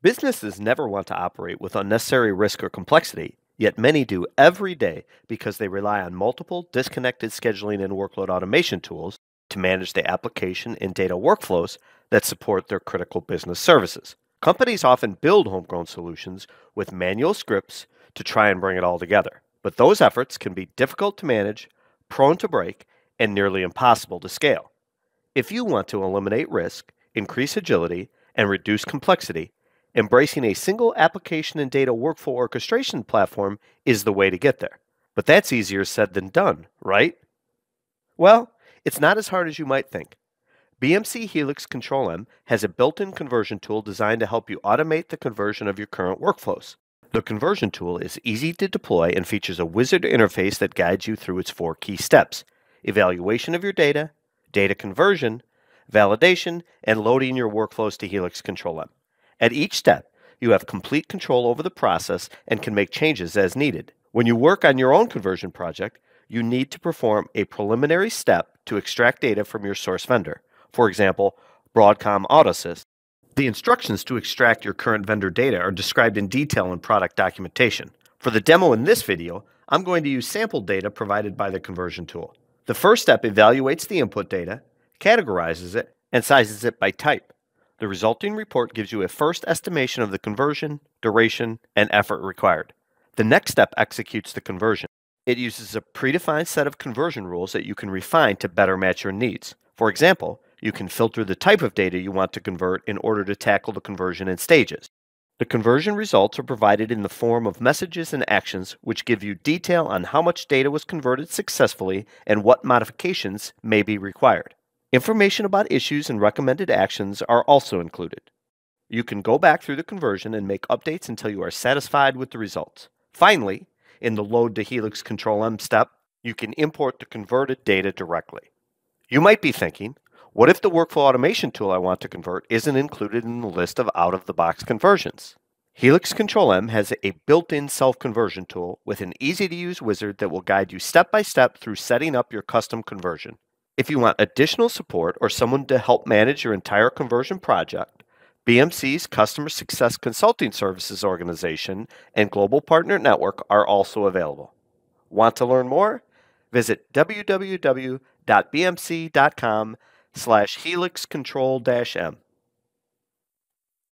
Businesses never want to operate with unnecessary risk or complexity, yet many do every day because they rely on multiple disconnected scheduling and workload automation tools to manage the application and data workflows that support their critical business services. Companies often build homegrown solutions with manual scripts to try and bring it all together, but those efforts can be difficult to manage, prone to break, and nearly impossible to scale. If you want to eliminate risk, increase agility, and reduce complexity, Embracing a single application and data workflow orchestration platform is the way to get there. But that's easier said than done, right? Well, it's not as hard as you might think. BMC Helix Control M has a built in conversion tool designed to help you automate the conversion of your current workflows. The conversion tool is easy to deploy and features a wizard interface that guides you through its four key steps evaluation of your data, data conversion, validation, and loading your workflows to Helix Control M. At each step, you have complete control over the process and can make changes as needed. When you work on your own conversion project, you need to perform a preliminary step to extract data from your source vendor. For example, Broadcom AutoSys. The instructions to extract your current vendor data are described in detail in product documentation. For the demo in this video, I'm going to use sample data provided by the conversion tool. The first step evaluates the input data, categorizes it, and sizes it by type. The resulting report gives you a first estimation of the conversion, duration, and effort required. The next step executes the conversion. It uses a predefined set of conversion rules that you can refine to better match your needs. For example, you can filter the type of data you want to convert in order to tackle the conversion in stages. The conversion results are provided in the form of messages and actions which give you detail on how much data was converted successfully and what modifications may be required. Information about issues and recommended actions are also included. You can go back through the conversion and make updates until you are satisfied with the results. Finally, in the Load to Helix Control M step, you can import the converted data directly. You might be thinking, what if the workflow automation tool I want to convert isn't included in the list of out-of-the-box conversions? Helix Control M has a built-in self-conversion tool with an easy-to-use wizard that will guide you step-by-step -step through setting up your custom conversion. If you want additional support or someone to help manage your entire conversion project, BMC's Customer Success Consulting Services organization and Global Partner Network are also available. Want to learn more? Visit www.bmc.com slash helixcontrol-m.